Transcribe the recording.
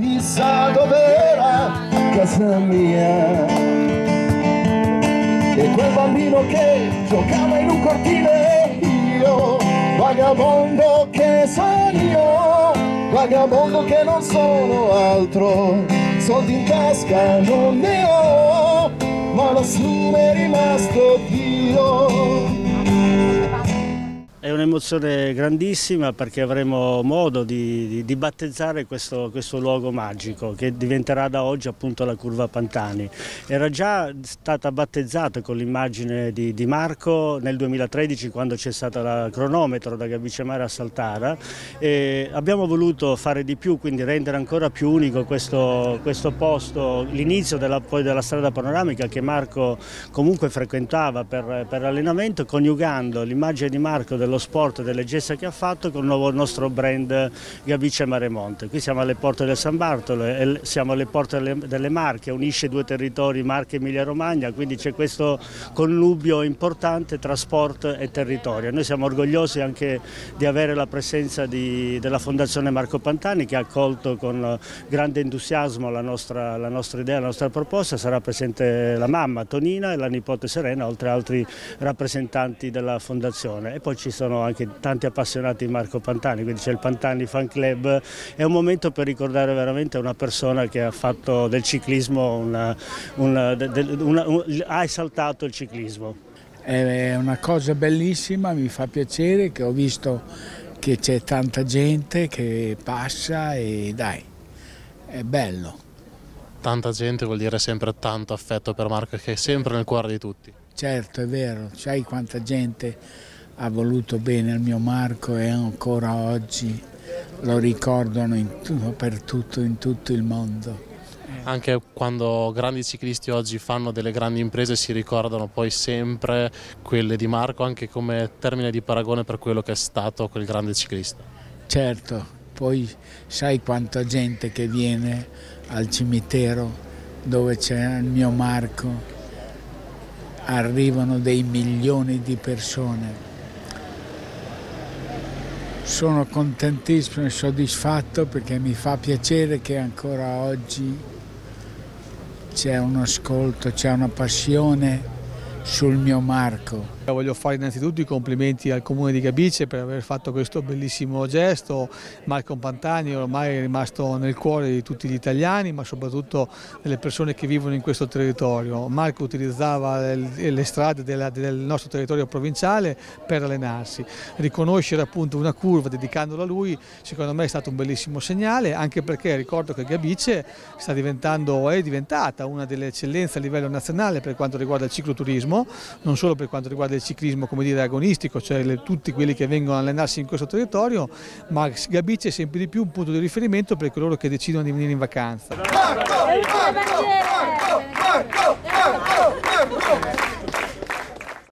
chissà dov'era casa mia. E quel bambino che giocava in un cortile, io, vagabondo che sono io, vagabondo che non sono altro, soldi in tasca non ne ho, ma lassù è rimasto Dio. Un'emozione grandissima perché avremo modo di, di, di battezzare questo, questo, luogo magico che diventerà da oggi appunto la curva Pantani. Era già stata battezzata con l'immagine di, di, Marco nel 2013 quando c'è stato il cronometro da Gabicemare a Saltara e abbiamo voluto fare di più, quindi rendere ancora più unico questo, questo posto, l'inizio della, della, strada panoramica che Marco comunque frequentava per, per l'allenamento, coniugando l'immagine di Marco dello sport, delle gesta che ha fatto con il nuovo nostro brand Gavice Maremonte. Qui siamo alle porte del San Bartolo, siamo alle porte delle, delle Marche, unisce due territori, Marche e Emilia Romagna, quindi c'è questo connubio importante tra sport e territorio. Noi siamo orgogliosi anche di avere la presenza di, della Fondazione Marco Pantani che ha accolto con grande entusiasmo la nostra, la nostra idea, la nostra proposta, sarà presente la mamma Tonina e la nipote Serena, oltre ad altri rappresentanti della Fondazione. E poi ci sono anche tanti appassionati di Marco Pantani, quindi c'è il Pantani Fan Club, è un momento per ricordare veramente una persona che ha fatto del ciclismo, una, una, una, ha esaltato il ciclismo. È una cosa bellissima, mi fa piacere che ho visto che c'è tanta gente che passa e dai, è bello. Tanta gente vuol dire sempre tanto affetto per Marco che è sempre nel cuore di tutti. Certo, è vero, sai quanta gente ha voluto bene il mio Marco e ancora oggi lo ricordano tutto, per tutto, in tutto il mondo. Anche quando grandi ciclisti oggi fanno delle grandi imprese si ricordano poi sempre quelle di Marco anche come termine di paragone per quello che è stato quel grande ciclista. Certo, poi sai quanta gente che viene al cimitero dove c'è il mio Marco, arrivano dei milioni di persone sono contentissimo e soddisfatto perché mi fa piacere che ancora oggi c'è un ascolto, c'è una passione sul mio Marco. Voglio fare innanzitutto i complimenti al Comune di Gabice per aver fatto questo bellissimo gesto. Marco Pantani ormai è rimasto nel cuore di tutti gli italiani, ma soprattutto delle persone che vivono in questo territorio. Marco utilizzava le strade del nostro territorio provinciale per allenarsi. Riconoscere appunto una curva dedicandola a lui, secondo me è stato un bellissimo segnale, anche perché ricordo che Gabice sta diventando, è diventata una delle eccellenze a livello nazionale per quanto riguarda il cicloturismo, non solo per quanto riguarda il ciclismo come dire, agonistico, cioè le, tutti quelli che vengono a allenarsi in questo territorio, ma Gabice è sempre di più un punto di riferimento per coloro che decidono di venire in vacanza. Marco, Marco, Marco,